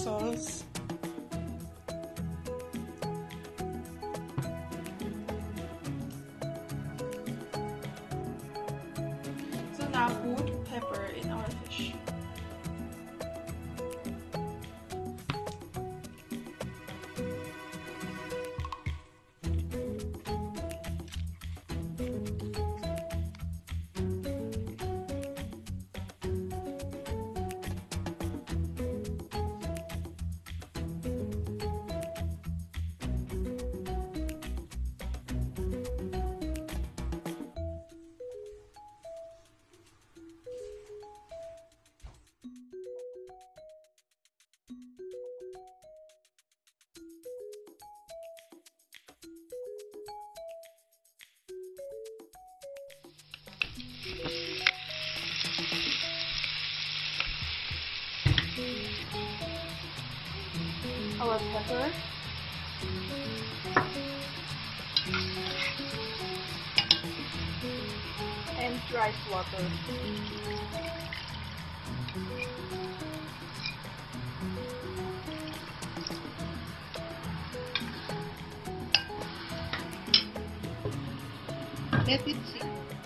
pessoas. Estudar PUC our pepper. And dry water. Let it sit.